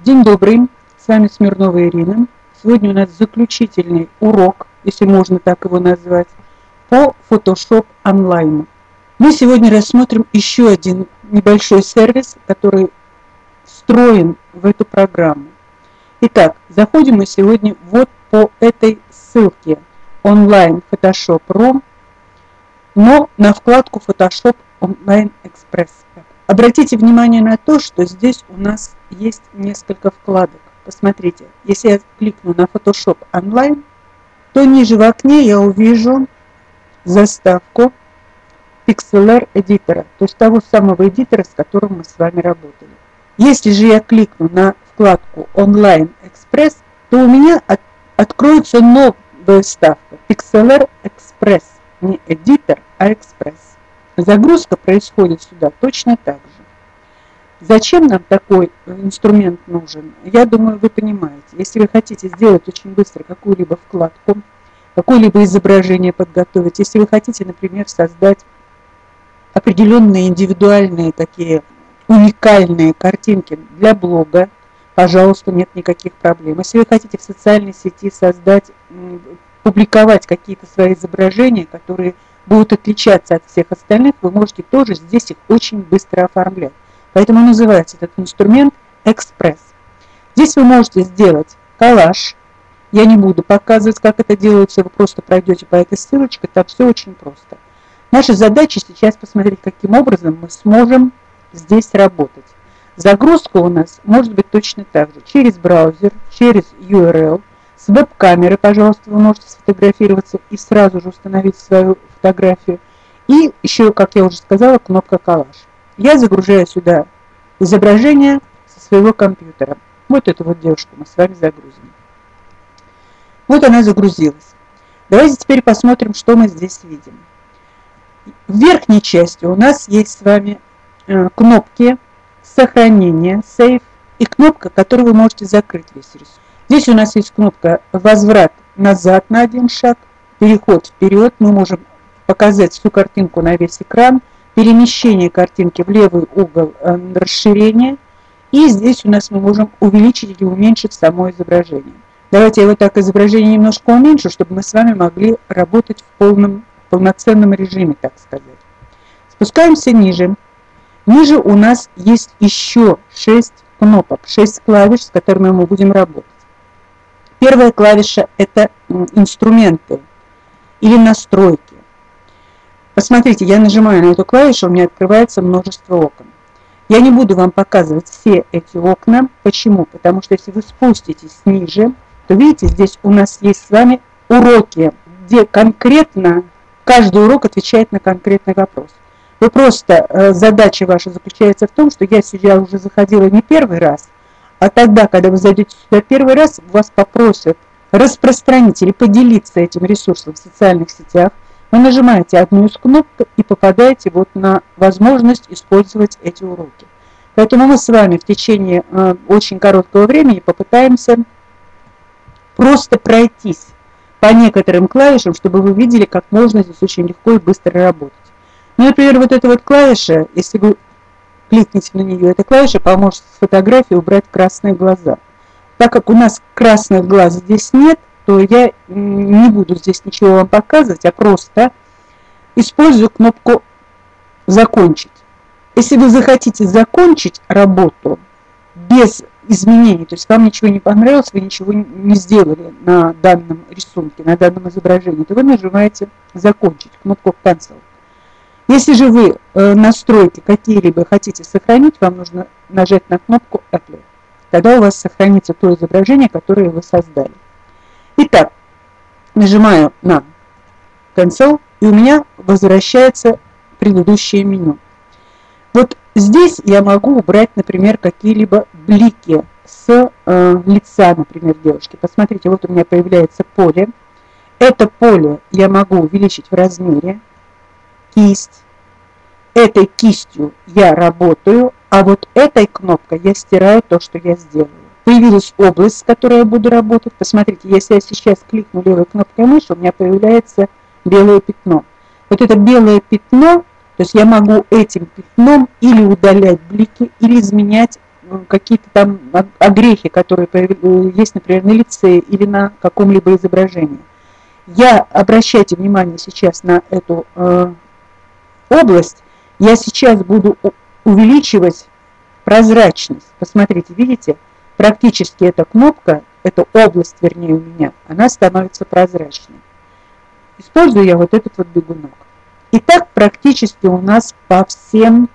День добрый, с вами Смирнова Ирина. Сегодня у нас заключительный урок, если можно так его назвать, по Photoshop онлайн. Мы сегодня рассмотрим еще один небольшой сервис, который встроен в эту программу. Итак, заходим мы сегодня вот по этой ссылке онлайн Photoshop.ru, но на вкладку Photoshop Online Express. Обратите внимание на то, что здесь у нас есть несколько вкладок. Посмотрите, если я кликну на Photoshop Online, то ниже в окне я увижу заставку Pixlr эдитора, то есть того самого эдитора, с которым мы с вами работали. Если же я кликну на вкладку Online Express, то у меня от, откроется новая ставка Pixlr Express, не эдитор, а Express. Загрузка происходит сюда точно так. Зачем нам такой инструмент нужен? Я думаю, вы понимаете. Если вы хотите сделать очень быстро какую-либо вкладку, какое-либо изображение подготовить, если вы хотите, например, создать определенные индивидуальные такие уникальные картинки для блога, пожалуйста, нет никаких проблем. Если вы хотите в социальной сети создать, публиковать какие-то свои изображения, которые будут отличаться от всех остальных, вы можете тоже здесь их очень быстро оформлять. Поэтому называется этот инструмент экспресс. Здесь вы можете сделать коллаж. Я не буду показывать, как это делается, вы просто пройдете по этой ссылочке, там все очень просто. Наша задача сейчас посмотреть, каким образом мы сможем здесь работать. Загрузка у нас может быть точно так же. Через браузер, через URL, с веб-камеры, пожалуйста, вы можете сфотографироваться и сразу же установить свою фотографию. И еще, как я уже сказала, кнопка «Коллаж». Я загружаю сюда изображение со своего компьютера. Вот эту вот девушку мы с вами загрузим. Вот она загрузилась. Давайте теперь посмотрим, что мы здесь видим. В верхней части у нас есть с вами э, кнопки сохранения, сейв, и кнопка, которую вы можете закрыть весь рисунок. Здесь у нас есть кнопка возврат назад на один шаг, переход вперед. Мы можем показать всю картинку на весь экран, перемещение картинки в левый угол э, расширения. И здесь у нас мы можем увеличить или уменьшить само изображение. Давайте я вот так изображение немножко уменьшу, чтобы мы с вами могли работать в полном, полноценном режиме, так сказать. Спускаемся ниже. Ниже у нас есть еще 6 кнопок, 6 клавиш, с которыми мы будем работать. Первая клавиша – это инструменты или настройки. Посмотрите, я нажимаю на эту клавишу, у меня открывается множество окон. Я не буду вам показывать все эти окна. Почему? Потому что если вы спуститесь ниже, то видите, здесь у нас есть с вами уроки, где конкретно каждый урок отвечает на конкретный вопрос. Вы просто, э, задача ваша заключается в том, что я сюда уже заходила не первый раз, а тогда, когда вы зайдете сюда первый раз, вас попросят распространить или поделиться этим ресурсом в социальных сетях, вы нажимаете одну из кнопок и попадаете вот на возможность использовать эти уроки. Поэтому мы с вами в течение э, очень короткого времени попытаемся просто пройтись по некоторым клавишам, чтобы вы видели, как можно здесь очень легко и быстро работать. Ну, например, вот эта вот клавиша, если вы кликните на нее, эта клавиша поможет с фотографии убрать красные глаза. Так как у нас красных глаз здесь нет, то я не буду здесь ничего вам показывать, а просто использую кнопку «Закончить». Если вы захотите закончить работу без изменений, то есть вам ничего не понравилось, вы ничего не сделали на данном рисунке, на данном изображении, то вы нажимаете «Закончить», кнопку «Cancel». Если же вы э, настройки какие-либо хотите сохранить, вам нужно нажать на кнопку Apply. Тогда у вас сохранится то изображение, которое вы создали. Итак, нажимаю на Cancel, и у меня возвращается предыдущее меню. Вот здесь я могу убрать, например, какие-либо блики с э, лица, например, девушки. Посмотрите, вот у меня появляется поле. Это поле я могу увеличить в размере. Кисть. Этой кистью я работаю, а вот этой кнопкой я стираю то, что я сделала появилась область, с которой я буду работать. Посмотрите, если я сейчас кликну левой кнопкой мыши, у меня появляется белое пятно. Вот это белое пятно, то есть я могу этим пятном или удалять блики, или изменять какие-то там огрехи, которые есть, например, на лице или на каком-либо изображении. Я, обращайте внимание сейчас на эту э, область, я сейчас буду увеличивать прозрачность. Посмотрите, видите, практически эта кнопка, эта область, вернее, у меня, она становится прозрачной. Использую я вот этот вот бегунок. И так практически у нас по всем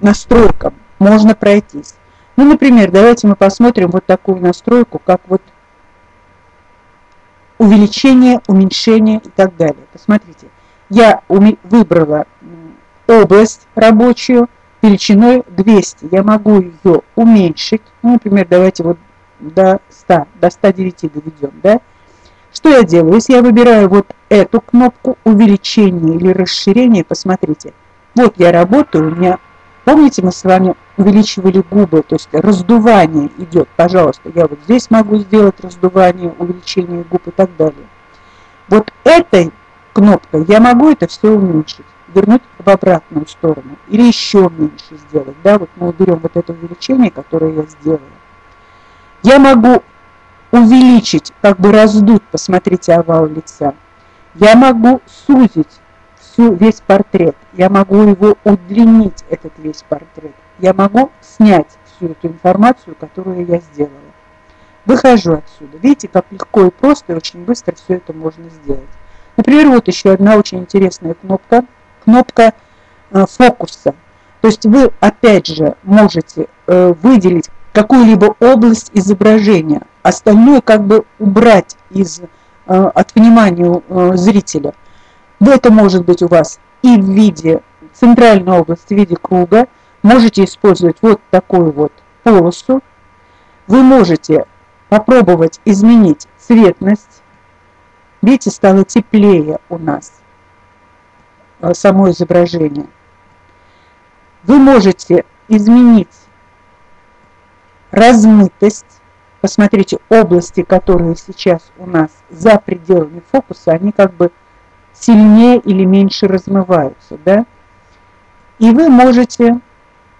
настройкам можно пройтись. Ну, например, давайте мы посмотрим вот такую настройку, как вот увеличение, уменьшение и так далее. Посмотрите, я выбрала область рабочую величиной 200. Я могу ее уменьшить, ну, например, давайте вот до 100, до 109 доведем, да? Что я делаю? Если я выбираю вот эту кнопку увеличения или расширения, посмотрите, вот я работаю, у меня, помните, мы с вами увеличивали губы, то есть раздувание идет, пожалуйста, я вот здесь могу сделать раздувание, увеличение губ и так далее. Вот этой кнопкой я могу это все уменьшить, вернуть в обратную сторону или еще меньше сделать, да, вот мы уберем вот это увеличение, которое я сделала. Я могу увеличить, как бы раздуть, посмотрите, овал лица. Я могу сузить всю, весь портрет, я могу его удлинить, этот весь портрет. Я могу снять всю эту информацию, которую я сделала. Выхожу отсюда. Видите, как легко и просто и очень быстро все это можно сделать. Например, вот еще одна очень интересная кнопка. Кнопка э, фокуса. То есть вы, опять же, можете э, выделить какую-либо область изображения, остальное как бы убрать из, э, от внимания зрителя. Это может быть у вас и в виде центральной области, в виде круга, можете использовать вот такую вот полосу, вы можете попробовать изменить цветность, видите, стало теплее у нас само изображение. Вы можете изменить размытость. Посмотрите, области, которые сейчас у нас за пределами фокуса, они как бы сильнее или меньше размываются, да? И вы можете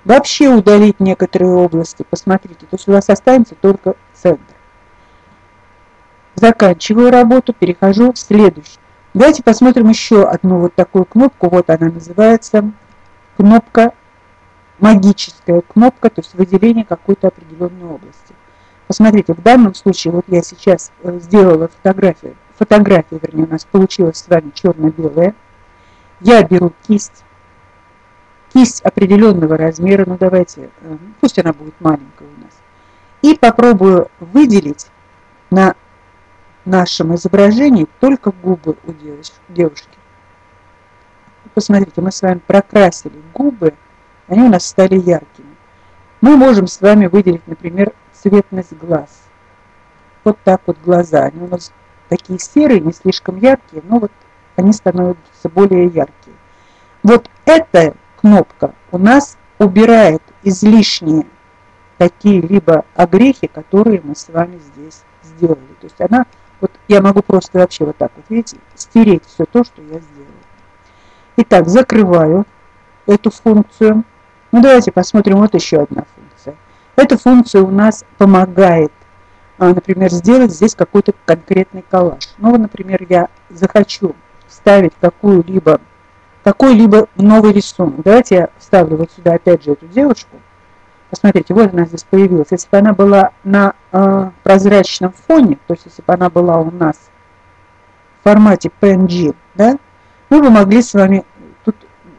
вообще удалить некоторые области, посмотрите, то есть у вас останется только центр. Заканчиваю работу, перехожу в следующий. Давайте посмотрим еще одну вот такую кнопку, вот она называется кнопка магическая кнопка, то есть выделение какой-то определенной области. Посмотрите, в данном случае, вот я сейчас э, сделала фотографию, фотография, вернее, у нас получилась с вами черно-белая. Я беру кисть, кисть определенного размера, ну давайте, э, пусть она будет маленькая у нас, и попробую выделить на нашем изображении только губы у девушки. Посмотрите, мы с вами прокрасили губы, они у нас стали яркими. Мы можем с вами выделить, например, цветность глаз. Вот так вот глаза. Они у нас такие серые, не слишком яркие, но вот они становятся более яркие. Вот эта кнопка у нас убирает излишние какие-либо огрехи, которые мы с вами здесь сделали. То есть она, вот я могу просто вообще вот так вот, видите, стереть все то, что я сделала. Итак, закрываю эту функцию. Ну давайте посмотрим вот еще одна функция. Эта функция у нас помогает, а, например, сделать здесь какой-то конкретный коллаж. Ну, вот, например, я захочу вставить какую-либо какой-либо новый рисунок. Давайте я вставлю вот сюда опять же эту девушку. Посмотрите, вот она здесь появилась. Если бы она была на э, прозрачном фоне, то есть если бы она была у нас в формате PNG, да, мы бы могли с вами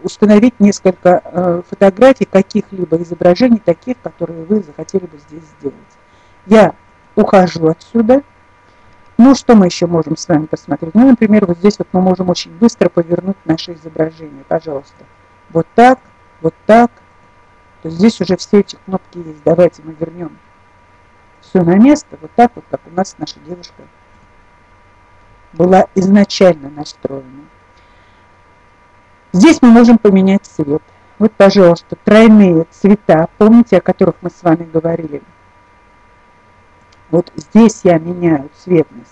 установить несколько э, фотографий каких-либо изображений, таких, которые вы захотели бы здесь сделать. Я ухожу отсюда. Ну, что мы еще можем с вами посмотреть? Ну, например, вот здесь вот мы можем очень быстро повернуть наше изображение. Пожалуйста. Вот так, вот так. То здесь уже все эти кнопки есть. Давайте мы вернем все на место. Вот так вот, как у нас наша девушка была изначально настроена. Здесь мы можем поменять цвет. Вот, пожалуйста, тройные цвета, помните, о которых мы с вами говорили. Вот здесь я меняю цветность.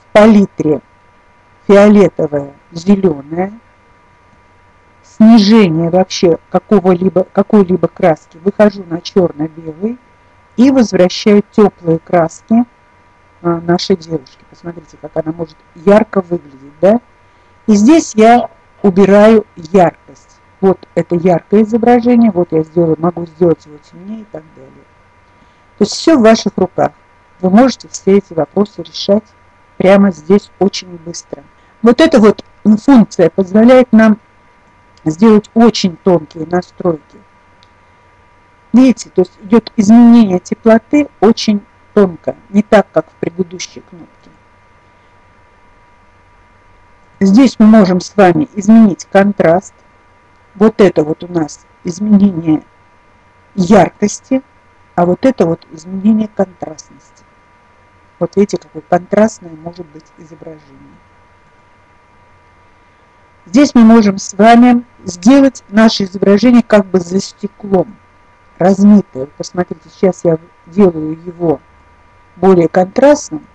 В палитре фиолетовая, зеленая, снижения вообще какого-либо какой-либо краски, выхожу на черно-белый и возвращаю теплые краски а, нашей девушки. Посмотрите, как она может ярко выглядеть, да? И здесь я убираю яркость. Вот это яркое изображение, вот я сделаю, могу сделать его темнее и так далее. То есть все в ваших руках. Вы можете все эти вопросы решать прямо здесь очень быстро. Вот эта вот функция позволяет нам сделать очень тонкие настройки. Видите, то есть идет изменение теплоты очень тонко, не так, как в предыдущей кнопке. Здесь мы можем с вами изменить контраст. Вот это вот у нас изменение яркости, а вот это вот изменение контрастности. Вот видите, какое контрастное может быть изображение. Здесь мы можем с вами сделать наше изображение как бы за стеклом, размытое. Посмотрите, сейчас я делаю его более контрастным.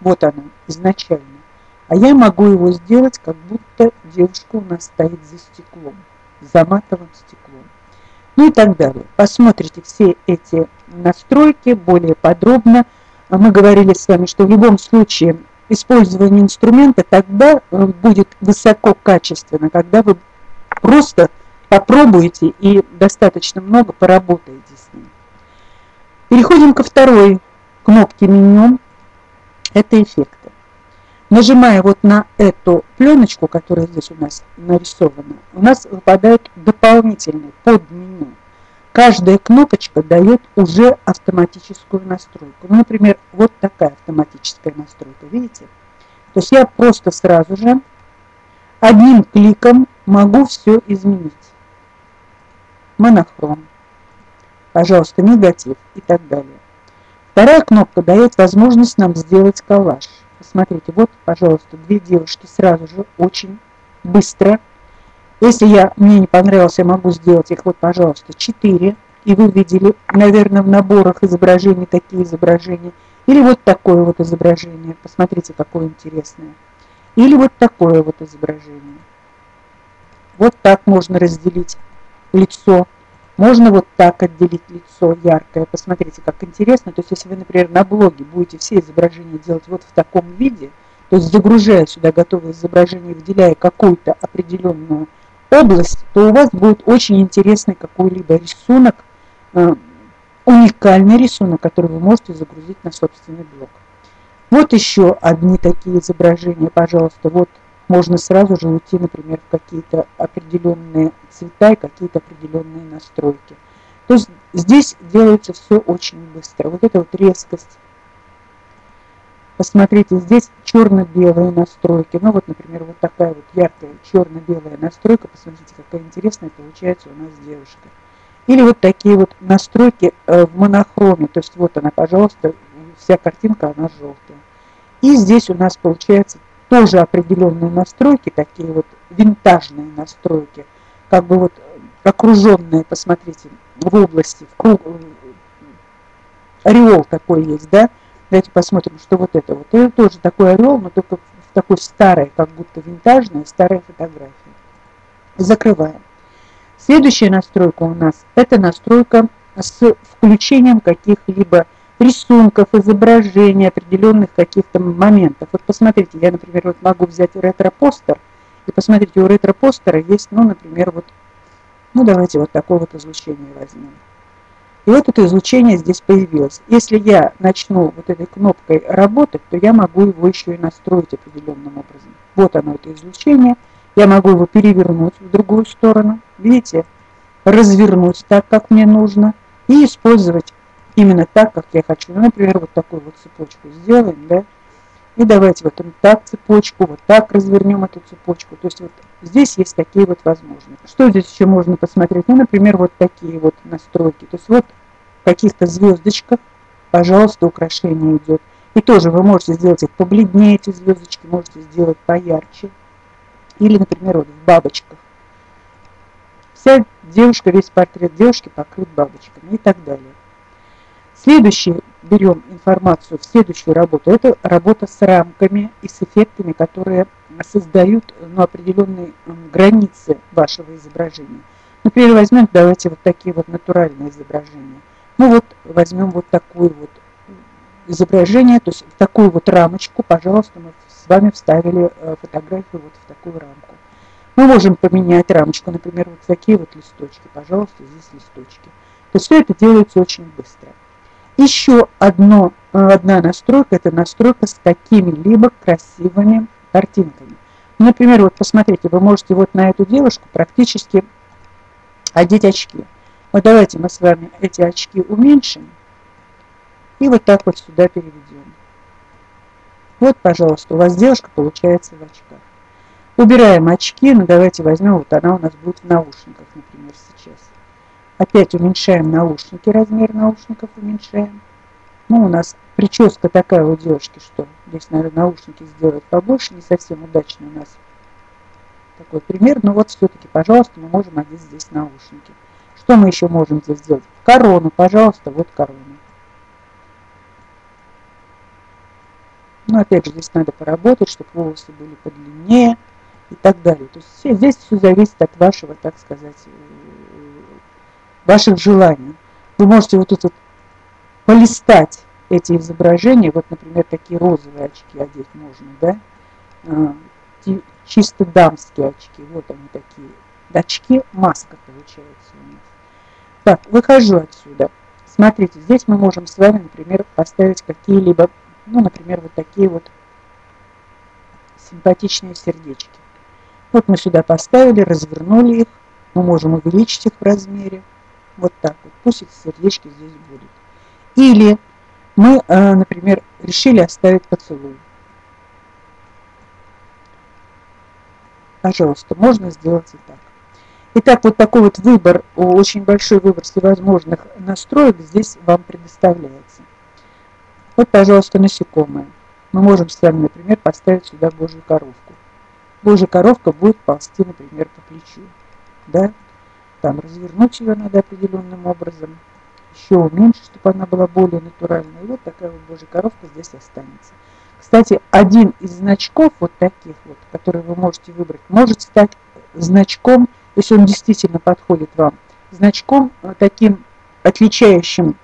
Вот оно изначально. А я могу его сделать, как будто девушка у нас стоит за стеклом, за матовым стеклом. Ну и так далее. Посмотрите все эти настройки более подробно. Мы говорили с вами, что в любом случае использование инструмента тогда э, будет высококачественно, когда вы просто попробуете и достаточно много поработаете с ним. Переходим ко второй кнопке меню. Это эффект. Нажимая вот на эту пленочку, которая здесь у нас нарисована, у нас выпадает дополнительный подменю. Каждая кнопочка дает уже автоматическую настройку. Ну, например, вот такая автоматическая настройка, видите? То есть я просто сразу же одним кликом могу все изменить. Монохром, пожалуйста, негатив и так далее. Вторая кнопка дает возможность нам сделать коллаж. Посмотрите, вот, пожалуйста, две девушки сразу же, очень быстро. Если я, мне не понравилось, я могу сделать их, вот, пожалуйста, четыре. И вы видели, наверное, в наборах изображений такие изображения. Или вот такое вот изображение. Посмотрите, какое интересное. Или вот такое вот изображение. Вот так можно разделить лицо. Можно вот так отделить лицо яркое. Посмотрите, как интересно. То есть, если вы, например, на блоге будете все изображения делать вот в таком виде, то есть загружая сюда готовое изображение, выделяя какую-то определенную область, то у вас будет очень интересный какой-либо рисунок, э, уникальный рисунок, который вы можете загрузить на собственный блог. Вот еще одни такие изображения, пожалуйста. Вот можно сразу же уйти, например, в какие-то определенные цвета и какие-то определенные настройки. То есть здесь делается все очень быстро. Вот эта вот резкость. Посмотрите, здесь черно-белые настройки. Ну вот, например, вот такая вот яркая черно-белая настройка. Посмотрите, какая интересная получается у нас девушка. Или вот такие вот настройки э, в монохроме. То есть вот она, пожалуйста, вся картинка, она желтая. И здесь у нас получается тоже определенные настройки, такие вот винтажные настройки, как бы вот окруженные, посмотрите, в области, в круг, ореол такой есть, да? Давайте посмотрим, что вот это вот. Это тоже такой ореол, но только в такой старой, как будто винтажная, старая фотография. Закрываем. Следующая настройка у нас, это настройка с включением каких-либо рисунков, изображений, определенных каких-то моментов. Вот посмотрите, я, например, вот могу взять ретро-постер, и посмотрите, у ретро-постера есть, ну, например, вот, ну, давайте вот такое вот излучение возьмем. И вот это излучение здесь появилось. Если я начну вот этой кнопкой работать, то я могу его еще и настроить определенным образом. Вот оно, это излучение. Я могу его перевернуть в другую сторону. Видите? Развернуть так, как мне нужно. И использовать именно так, как я хочу. Ну, например, вот такую вот цепочку сделаем, да, и давайте вот так цепочку, вот так развернем эту цепочку. То есть вот здесь есть такие вот возможности. Что здесь еще можно посмотреть? Ну, например, вот такие вот настройки. То есть вот в каких-то звездочках, пожалуйста, украшение идет. И тоже вы можете сделать их побледнее, эти звездочки, можете сделать поярче. Или, например, вот в бабочках. Вся девушка, весь портрет девушки покрыт бабочками и так далее. Следующий берем информацию в следующую работу. Это работа с рамками и с эффектами, которые создают ну, определенные границы вашего изображения. Например, возьмем, давайте вот такие вот натуральные изображения. Ну вот возьмем вот такое вот изображение, то есть в такую вот рамочку, пожалуйста, мы с вами вставили э, фотографию вот в такую рамку. Мы можем поменять рамочку, например, вот такие вот листочки, пожалуйста, здесь листочки. То есть все это делается очень быстро. Еще одно, одна настройка, это настройка с какими-либо красивыми картинками. Например, вот посмотрите, вы можете вот на эту девушку практически одеть очки. Вот давайте мы с вами эти очки уменьшим и вот так вот сюда переведем. Вот, пожалуйста, у вас девушка получается в очках. Убираем очки, ну давайте возьмем, вот она у нас будет в наушниках, например, сейчас. Опять уменьшаем наушники, размер наушников уменьшаем. Ну, у нас прическа такая у девушки, что здесь, наверное, наушники сделать побольше, не совсем удачно у нас такой пример, но вот все-таки, пожалуйста, мы можем одеть здесь наушники. Что мы еще можем здесь сделать? Корону, пожалуйста, вот корону. Но ну, опять же, здесь надо поработать, чтобы волосы были подлиннее и так далее. То есть здесь все зависит от вашего, так сказать, ваших желаний. Вы можете вот тут вот полистать эти изображения, вот, например, такие розовые очки одеть можно, да, а, чисто дамские очки, вот они такие, очки, маска получается у нас. Так, выхожу отсюда. Смотрите, здесь мы можем с вами, например, поставить какие-либо, ну, например, вот такие вот симпатичные сердечки. Вот мы сюда поставили, развернули их, мы можем увеличить их в размере, вот так вот, пусть эти сердечки здесь будут. Или мы, э, например, решили оставить поцелуй. Пожалуйста, можно сделать и так. Итак, вот такой вот выбор, очень большой выбор всевозможных настроек здесь вам предоставляется. Вот, пожалуйста, насекомые. Мы можем с вами, например, поставить сюда божью коровку. Божья коровка будет ползти, например, по плечу. Да? Там развернуть ее надо определенным образом еще уменьшить, чтобы она была более натуральной. И вот такая вот божья коровка здесь останется. Кстати, один из значков вот таких вот, которые вы можете выбрать, может стать значком, если он действительно подходит вам, значком э, таким отличающим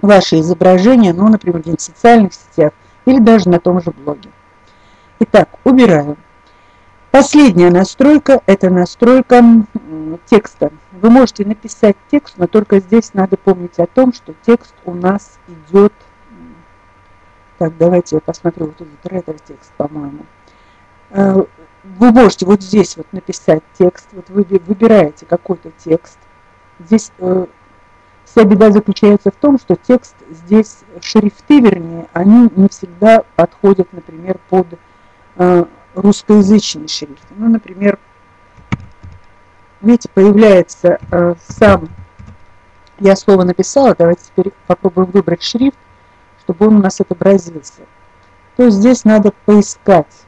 ваше изображение, ну, например, в социальных сетях или даже на том же блоге. Итак, убираем. Последняя настройка – это настройка текста. Вы можете написать текст, но только здесь надо помнить о том, что текст у нас идет... Так, давайте я посмотрю, вот этот ретро-текст, по-моему. Э, вы можете вот здесь вот написать текст, вот вы выбираете какой-то текст. Здесь э, вся беда заключается в том, что текст здесь, шрифты, вернее, они не всегда подходят, например, под э, русскоязычные шрифты. Ну, например, видите, появляется э, сам, я слово написала, давайте теперь попробуем выбрать шрифт, чтобы он у нас отобразился. То есть здесь надо поискать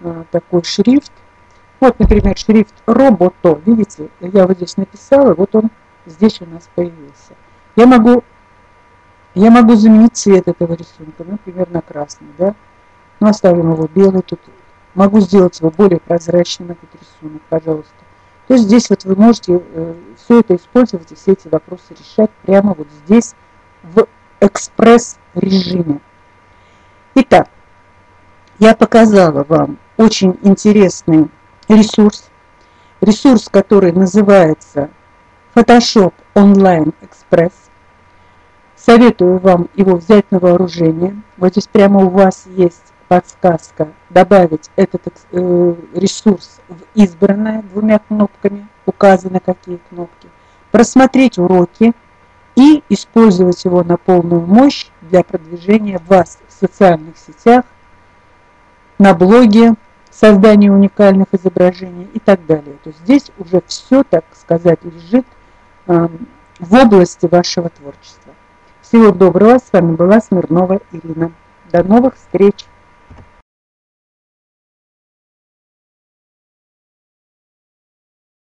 э, такой шрифт. Вот, например, шрифт Робото, видите, я вот здесь написала, вот он здесь у нас появился. Я могу, я могу заменить цвет этого рисунка, например, на красный, да, мы оставим его белый тут. Могу сделать его более прозрачным, этот рисунок, пожалуйста. То есть здесь вот вы можете э, все это использовать и все эти вопросы решать прямо вот здесь в экспресс-режиме. Итак, я показала вам очень интересный ресурс. Ресурс, который называется Photoshop Online Express. Советую вам его взять на вооружение. Вот здесь прямо у вас есть подсказка добавить этот э, ресурс в избранное двумя кнопками, указаны какие кнопки, просмотреть уроки и использовать его на полную мощь для продвижения вас в социальных сетях, на блоге, создания уникальных изображений и так далее. То есть здесь уже все, так сказать, лежит э, в области вашего творчества. Всего доброго, с вами была Смирнова Ирина. До новых встреч!